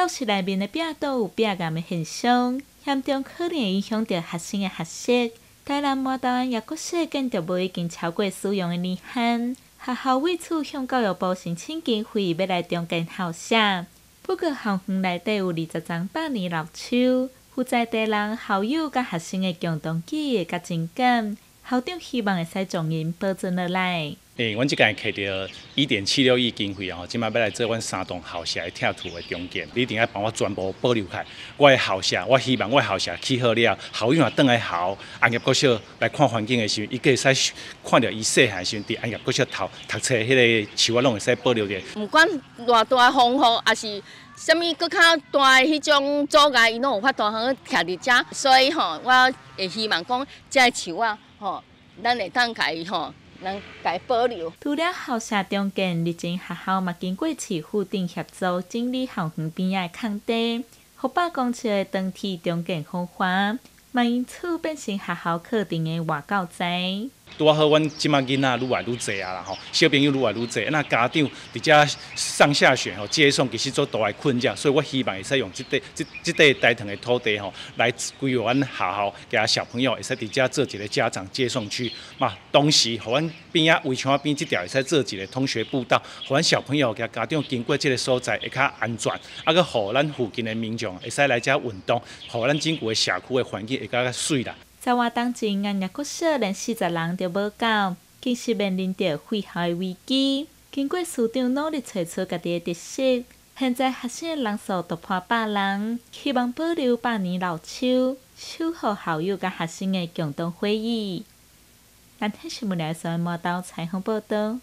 教室内面的壁都有壁癌的现象，严重可能影响到学生的学习。台南麻豆安也国设建筑物已经超过使用的年限，学校为此向教育部申请经费，要来重建校舍。不过校园内底有二十丛百年老树，负在地人、校友甲学生的共同记忆甲情感。校长希望会使将因保存落来。诶，阮即间摕到一点七六亿经费哦，即摆要来做阮三栋校舍的拆除的重建，你一定要帮我全部保留下。我的校舍，我希望我的校舍起好了，校友啊倒来校安业国小来看环境的时候，伊个会使看到伊细汉时阵伫安业国小读读册迄个树啊，拢会使保留着。毋管偌大风雨，还是啥物搁较大诶迄种阻碍，伊拢有法度通徛伫遮。所以吼，我会希望讲，遮诶树啊。吼，咱会当家吼，咱家保留。除了校舍中建，日前学校嘛经过市府顶协助整理校园边仔空地，互百公尺的长体中建方法，嘛因此变成学校课程诶外教材。拄好，阮即摆囡仔愈来愈侪啊啦吼，小朋友愈来愈侪，那家长伫遮上下学吼接送其实做大诶困扰，所以我希望会使用即块、即、即块大堂诶土地吼，来规划阮学校，甲小朋友会使伫遮做一个家长接送区，嘛，同时互阮边仔围墙边即条会使做一个同学步道，互阮小朋友甲家长经过即个所在会较安全，啊，佮互咱附近的民众会使来遮运动，互咱整个社区的环境会较较水啦。在我当前，俺国小连四十人都无够，更是面临着废校危机。经过市长努力找出家己的特色，现在学生人数突破百人，希望保留百年老树，守护校友甲学生的共同回忆。咱听新闻台新闻报道采访报道。